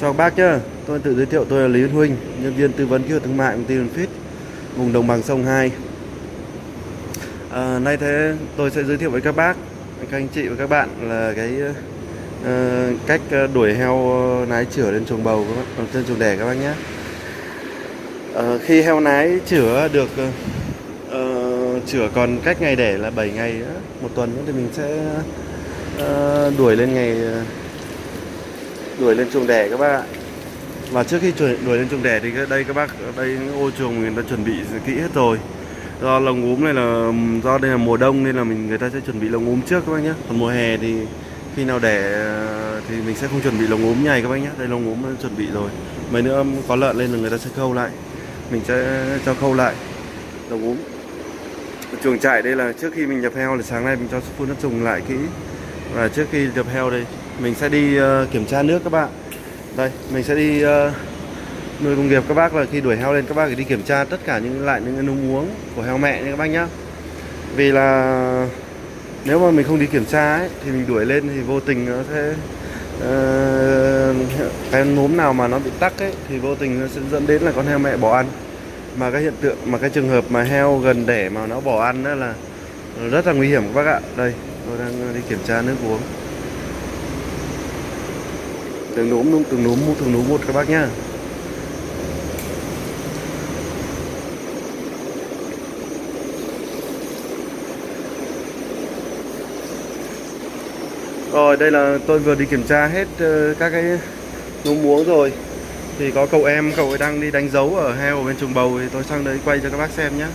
Chào các bác nhá, tôi tự giới thiệu tôi là Lý Văn Huynh, nhân viên tư vấn kỹ thuật thương mại công ty Fit, vùng đồng bằng sông 2. À, nay thế tôi sẽ giới thiệu với các bác, các anh chị và các bạn là cái uh, cách ờ, đuổi heo nái chửa lên chuồng bầu, các trên chuồng đẻ các bác nhé. À, ờ, khi heo nái chửa được uh, chửa còn cách ngày đẻ là 7 ngày một tuần nữa thì mình sẽ uh, đuổi lên ngày đuổi lên chuồng đẻ các bác ạ. Và trước khi đuổi lên chuồng đẻ thì đây các bác, đây ô chuồng người ta chuẩn bị kỹ hết rồi. Do lồng úm này là, do đây là mùa đông nên là mình, người ta sẽ chuẩn bị lồng úm trước các bác nhé còn mùa hè thì khi nào đẻ ờ, thì mình sẽ không chuẩn bị lồng úm nhầy các bác nhé đây lồng úm chuẩn bị rồi. Mấy nữa có lợn lên là người ta sẽ khâu lại. Mình sẽ cho khâu lại lồng úm. Chuồng trại đây là trước khi mình nhập heo thì sáng nay mình cho phun nước trùng lại kỹ. Và trước khi nhập heo đây mình sẽ đi uh, kiểm tra nước các bạn. Đây mình sẽ đi uh, nuôi công nghiệp các bác là khi đuổi heo lên các bác phải đi kiểm tra tất cả những lại những nước uống của heo mẹ nha các bác nhá. Vì là nếu mà mình không đi kiểm tra ấy, thì mình đuổi lên thì vô tình nó sẽ uh, cái núm nào mà nó bị tắc ấy thì vô tình nó sẽ dẫn đến là con heo mẹ bỏ ăn. Mà cái hiện tượng mà cái trường hợp mà heo gần đẻ mà nó bỏ ăn đó là rất là nguy hiểm các bác ạ. Đây tôi đang đi kiểm tra nước uống từng núm từng núm từng núm một các bác nhá. Rồi đây là tôi vừa đi kiểm tra hết ờ, các cái núm muống rồi. Thì có cậu em, cậu ấy đang đi đánh dấu ở heo bên trùng bầu Thì tôi sang đấy quay cho các bác xem nhé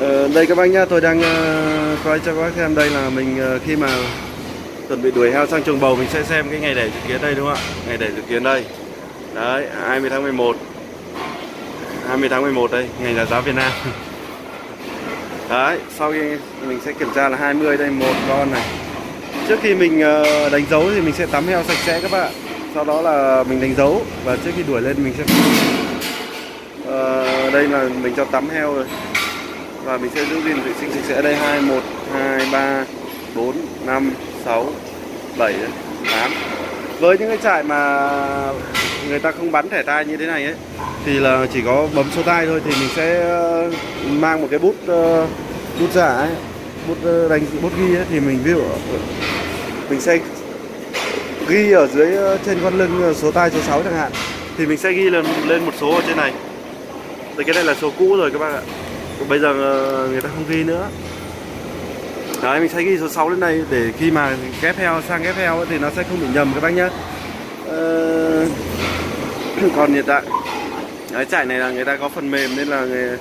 ờ, Đây các bác nhá, tôi đang uh, quay cho các bác xem. Đây là mình uh, khi mà chuẩn bị đuổi heo sang trường bầu mình sẽ xem cái ngày đẻ dự kiến đây đúng không ạ? Ngày đẻ dự kiến đây. Đấy 20 tháng 11 20 tháng 11 đây ngày là giáo Việt Nam. Đấy sau khi mình sẽ kiểm tra là 20 đây một con này. Trước khi mình ờ, đánh dấu thì mình sẽ tắm heo sạch sẽ các bạn sau đó là mình đánh dấu và trước khi đuổi lên mình sẽ à, đây là mình cho tắm heo rồi. Và mình sẽ giữ gìn vệ sinh sạch sẽ đây. 2 1 2 3 4 5 6 7 8 với những cái trại mà người ta không bắn thẻ tai như thế này ấy thì là chỉ có bấm số tay thôi thì mình sẽ ờ, mang một cái bút ờ, bút giả ấy bút ờ, đánh bút ghi ấy, thì mình ví dụ mình sẽ ghi ở dưới trên con lưng số tay số 6 chẳng hạn. Thì mình sẽ ghi lên lên một số ở trên này. Thì cái này là số cũ rồi các bạn ạ. Bây giờ người ta không ghi nữa. Đấy mình sẽ ghi số 6 lên đây để khi mà ghép heo sang ghép heo thì nó sẽ không bị nhầm các bác nhé ờ... Còn hiện tại Đấy, trại này là người ta có phần mềm nên là người,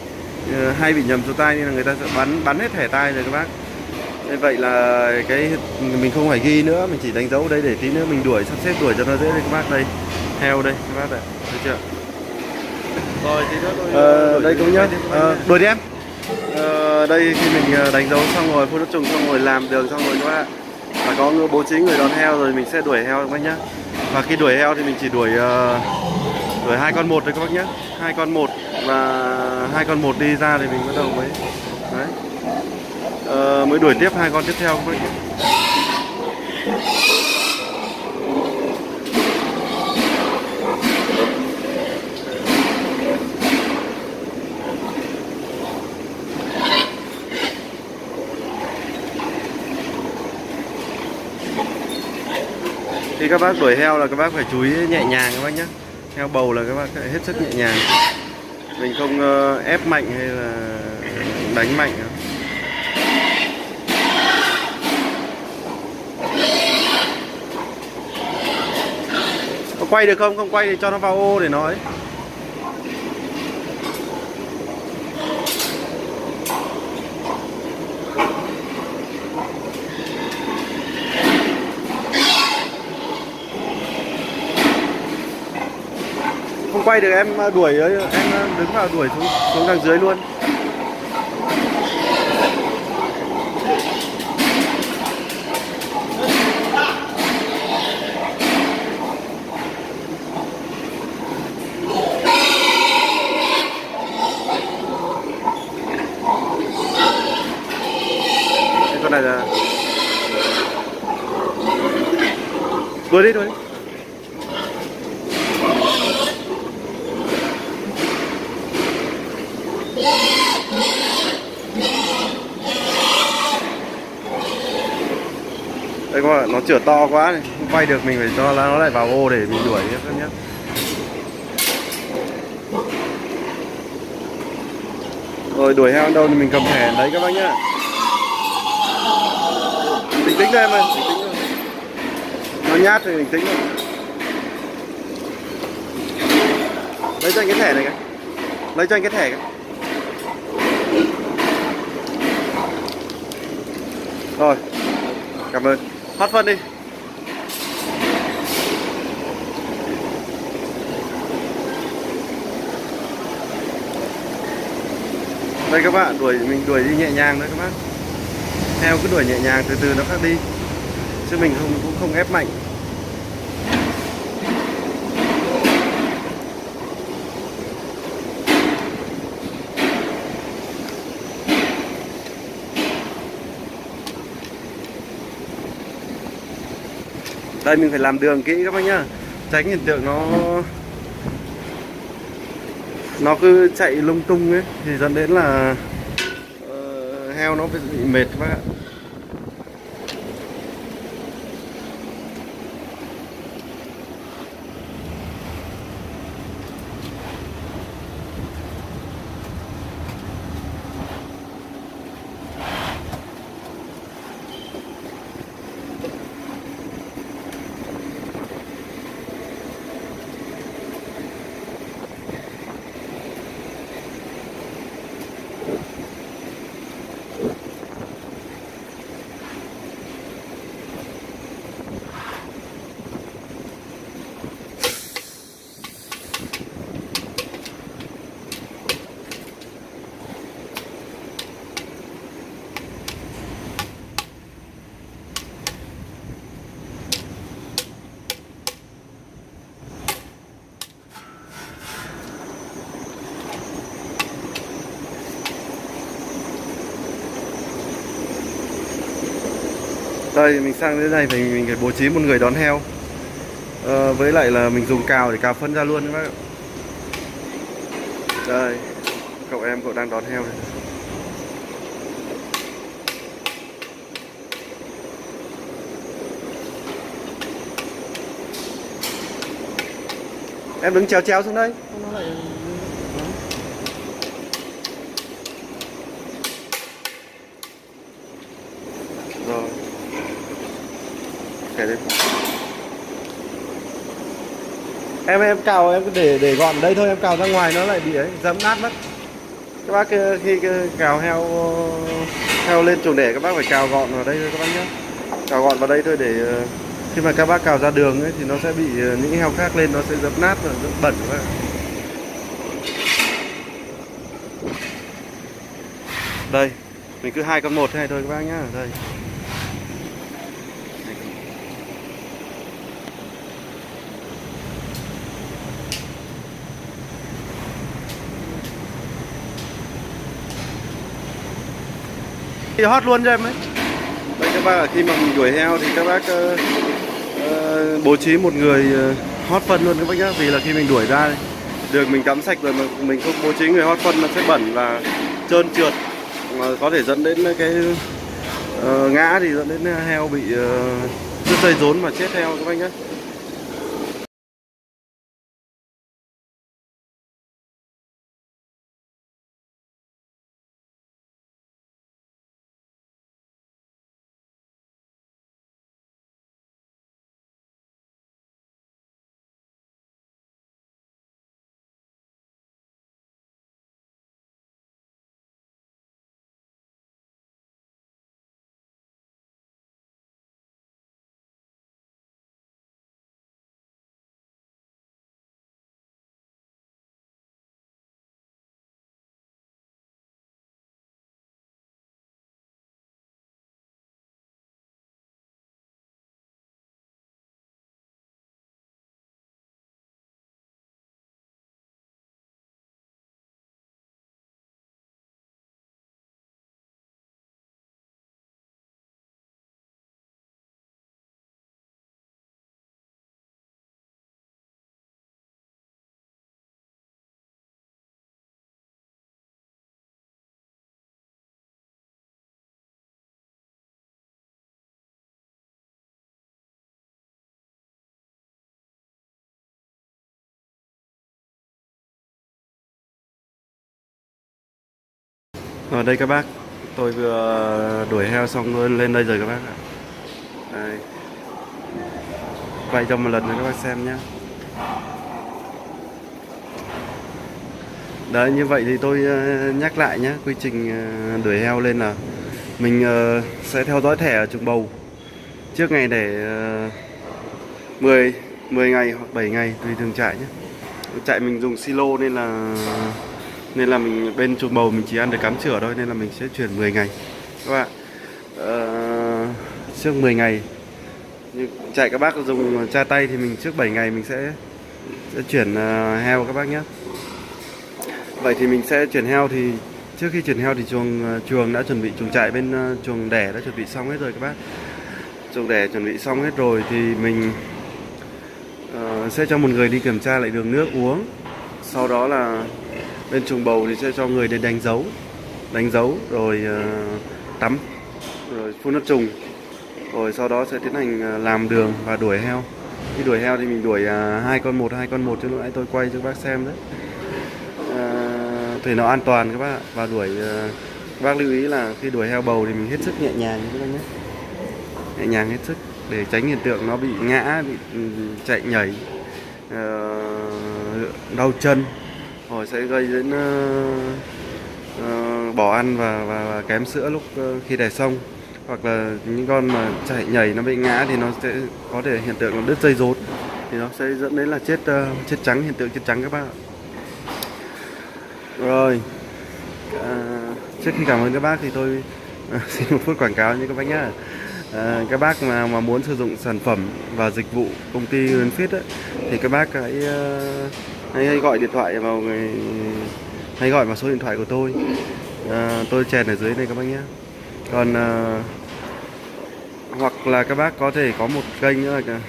ờ, hay bị nhầm số tay nên là người ta sẽ bắn bắn hết thẻ tay rồi các bác. Nên vậy là cái mình không phải ghi nữa mình chỉ đánh dấu đây để tí nữa mình đuổi sắp xếp đuổi cho nó dễ đây các bác. Đây heo đây các bác này thấy chưa? Rồi tí nữa tôi ờ, đây cũng nhá. ờ, đuổi đi em ờ, đây khi mình ờ, đánh dấu xong rồi phun nước trùng xong rồi làm đường xong rồi các bạn và có bố trí người đón heo rồi mình sẽ đuổi heo các bác nhá. Và khi đuổi heo thì mình chỉ đuổi uh, đuổi hai con một thôi các bác nhé hai con một và hai con một đi ra thì mình bắt đầu mới đấy. Uh, mới đuổi tiếp hai con tiếp theo các bác nhé khi các bác đuổi heo là các bác phải chú ý nhẹ nhàng các bác nhé heo bầu là các bác phải hết sức nhẹ nhàng. Mình không ờ, ép mạnh hay là đánh mạnh có quay được không? Không quay thì cho nó vào ô để nói. Quay được em đuổi em đứng vào đuổi xuống xuống đằng dưới luôn. Con này là đuổi đi đuổi đi. Đây các bạn nó chửa to quá này, không quay được mình phải cho nó lại vào ô để mình đuổi nhé, các nhé. Rồi, đuổi heo đâu thì mình cầm thẻ đấy các bác nhá bình tĩnh đây em ơi nó nhát thì bình tĩnh thôi. Lấy cho anh cái thẻ này cái lấy cho anh cái thẻ cái rồi, cảm ơn phát phân đi. Đây các bạn, đuổi, mình đuổi đi nhẹ nhàng thôi các bác. Heo cứ đuổi nhẹ nhàng từ từ nó khác đi. Chứ mình không, cũng không ép mạnh. Đây mình phải làm đường kỹ các bác nhá. Tránh hiện tượng nó nó cứ chạy lung tung ấy thì dẫn đến là uh, heo nó bị mệt các bác ạ. Đây mình sang đến này thì mình phải bố trí một người đón heo. À, với lại là mình dùng cào để cào phân ra luôn các bác. Đây cậu em cậu đang đón heo này. em đứng chéo chéo xuống đây. Không nó lại rồi kể đi em em cào em để để gọn đây thôi em cào ra ngoài nó lại bị ấy dẫm nát mất. Các bác khi, khi cào heo heo lên chuồng đẻ các bác phải cào gọn vào đây thôi các bác nhé cào gọn vào đây thôi để khi mà các bác cào ra đường ấy thì nó sẽ bị những heo khác lên nó sẽ dẫm nát và dẫm bẩn các bác đây mình cứ hai con một thế này thôi các bác nhá đây thì hót luôn cho em ấy. Đây các bác khi mà mình đuổi heo thì các bác uh, uh, bố trí một người ờ, uh, hót phân luôn các bác nhá. Vì là khi mình đuổi ra đường mình cắm sạch rồi mà mình không bố trí người hót phân nó sẽ bẩn và trơn trượt. Mà có thể dẫn đến cái uh, ngã thì dẫn đến heo bị uh, dây rốn mà chết heo các bác nhá. Ở đây các bác, tôi vừa đuổi heo xong lên đây rồi các bác ạ. Đây. Quay cho một lần nữa các bác xem nhé. Đấy như vậy thì tôi ờ, nhắc lại nhé, quy trình ờ, đuổi heo lên là mình sẽ theo dõi thẻ ở trường bầu trước ngày để 10 10 ngày hoặc 7 ngày tùy thường trại nhé. Trại mình dùng silo nên là nên là mình bên chuồng bầu mình chỉ ăn được cắm chửa thôi nên là mình sẽ chuyển 10 ngày. Các bạn uh, trước 10 ngày như chạy các bác dùng tra tay thì mình trước 7 ngày mình sẽ, sẽ chuyển uh, heo các bác nhé. Vậy thì mình sẽ chuyển heo thì trước khi chuyển heo thì chuồng uh, chuồng đã chuẩn bị chuồng trại bên uh, chuồng đẻ đã chuẩn bị xong hết rồi các bác. Chuồng đẻ chuẩn bị xong hết rồi thì mình uh, sẽ cho một người đi kiểm tra lại đường nước uống. Sau đó là bên chuồng bầu thì sẽ cho người đến đánh dấu. Đánh dấu rồi uh, tắm rồi phun nước trùng. Rồi sau đó sẽ tiến hành ờ, làm đường và đuổi heo. Khi đuổi heo thì mình đuổi uh, hai con một hai con một chứ lúc nãy tôi quay cho các bác xem đấy. Uh, thì nó an toàn các bác và đuổi uh, các bác lưu ý là khi đuổi heo bầu thì mình hết sức nhẹ nhàng các bác nhé. Nhẹ nhàng hết sức để tránh hiện tượng nó bị ngã bị ừ, chạy nhảy uh, đau chân hồi sẽ gây đến uh, uh, bỏ ăn và, và, và kém sữa lúc uh, khi đẻ xong hoặc là những con mà chạy nhảy nó bị ngã thì nó sẽ có thể hiện tượng là đứt dây rốn. Thì nó sẽ dẫn đến là chết uh, chết trắng hiện tượng chết trắng các bác rồi à, trước khi cảm ơn các bác thì tôi uh, xin một phút quảng cáo như các bác nhé Ờ, à, các bác mà mà muốn sử dụng sản phẩm và dịch vụ công ty Nguyên ấy, thì các bác hãy uh, ờ, hãy, hãy gọi điện thoại vào hãy gọi vào số điện thoại của tôi. À, tôi chèn ở dưới đây các bác nhé. Còn à, hoặc là các bác có thể có một kênh nữa là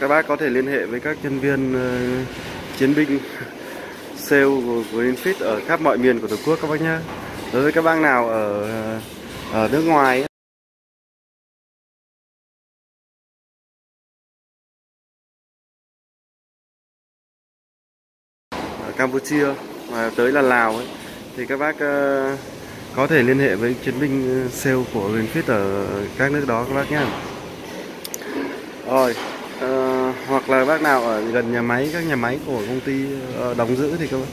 các bác có thể liên hệ với các nhân viên uh, chiến binh sale của Greenfit ở khắp mọi miền của tổ quốc các bác nhé. Đối với các bác nào ở ở nước ngoài Campuchia và tới là Lào ấy, thì các bác uh, có thể liên hệ với chiến binh ờ, sale của Greenfit ở các nước đó các bác nhé. Rồi, uh, hoặc là bác nào ở gần nhà máy, các nhà máy của công ty uh, đóng giữ thì các uh,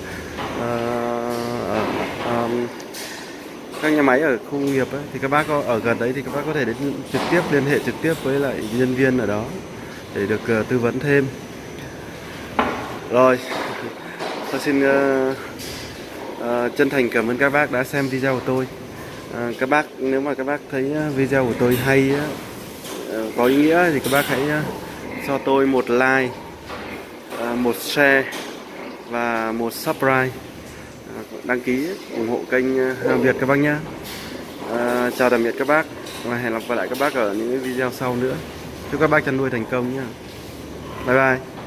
uh, các nhà máy ở khu công nghiệp ấy, thì các bác có ở gần đấy thì các bác có thể đến trực tiếp liên hệ trực tiếp với lại nhân viên ở đó để được uh, tư vấn thêm. Rồi, Tôi xin uh, uh, chân thành cảm ơn các bác đã xem video của tôi. Uh, các bác nếu mà các bác thấy video của tôi hay uh, có ý nghĩa thì các bác hãy uh, cho tôi một like, uh, một share và một subscribe uh, đăng ký ủng hộ kênh Hàng Việt các bác nhé. Uh, chào tạm biệt các bác và hẹn gặp lại các bác ở những video sau nữa. Chúc các bác chăn nuôi thành công nhé. Bye bye.